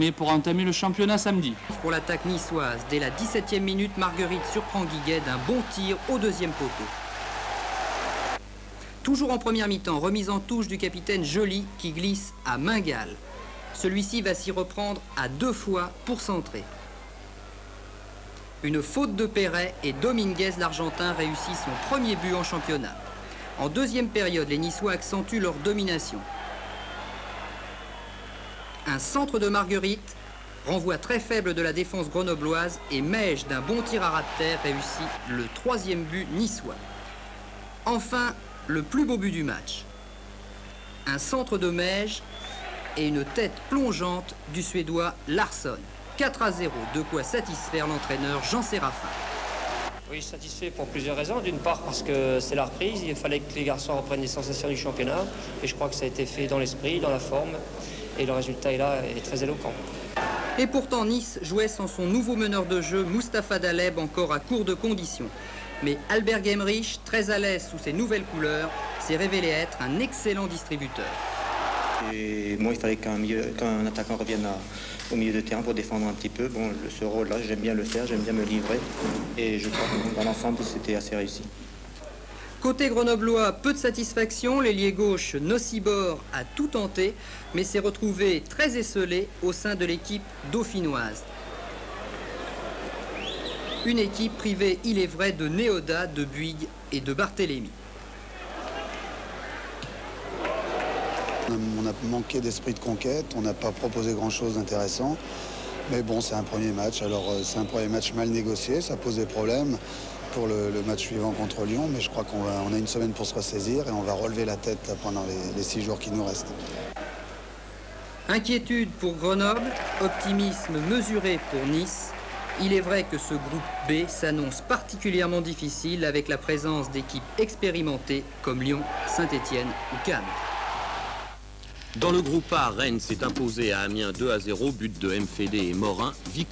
Mais pour entamer le championnat samedi. Pour l'attaque niçoise, dès la 17e minute, Marguerite surprend Guiguet d'un bon tir au deuxième poteau. Toujours en première mi-temps, remise en touche du capitaine Joly qui glisse à Mingal. Celui-ci va s'y reprendre à deux fois pour centrer. Une faute de Perret et Dominguez, l'Argentin, réussit son premier but en championnat. En deuxième période, les Niçois accentuent leur domination. Un centre de Marguerite, renvoi très faible de la défense grenobloise et Mège d'un bon tir à ras de terre réussit le troisième but niçois. Enfin, le plus beau but du match. Un centre de Mège et une tête plongeante du Suédois Larsson. 4 à 0, de quoi satisfaire l'entraîneur Jean Séraphin. Oui, satisfait pour plusieurs raisons. D'une part parce que c'est la reprise, il fallait que les garçons reprennent les sensations du championnat. Et je crois que ça a été fait dans l'esprit, dans la forme. Et le résultat est là, est très éloquent. Et pourtant, Nice jouait sans son nouveau meneur de jeu, Mustapha Daleb, encore à court de conditions. Mais Albert Gemrich, très à l'aise sous ses nouvelles couleurs, s'est révélé être un excellent distributeur. Et moi, il fallait qu'un attaquant revienne au milieu de terrain pour défendre un petit peu. Bon, ce rôle-là, j'aime bien le faire, j'aime bien me livrer. Et je crois que dans l'ensemble, c'était assez réussi. Côté grenoblois, peu de satisfaction. L'ailier gauche Nocibor a tout tenté, mais s'est retrouvé très esselé au sein de l'équipe dauphinoise. Une équipe privée, il est vrai, de Néoda, de Buig et de Barthélemy. On a manqué d'esprit de conquête, on n'a pas proposé grand-chose d'intéressant. Mais bon, c'est un premier match. Alors, euh, c'est un premier match mal négocié, ça pose des problèmes pour le, match suivant contre Lyon. Mais je crois qu'on a une semaine pour se ressaisir et on va relever la tête pendant les, les six jours qui nous restent. Inquiétude pour Grenoble, optimisme mesuré pour Nice. Il est vrai que ce groupe B s'annonce particulièrement difficile avec la présence d'équipes expérimentées comme Lyon, Saint-Étienne ou Cannes. Dans le groupe A, Rennes s'est imposé à Amiens 2 à 0, but de MFD et Morin. Victoire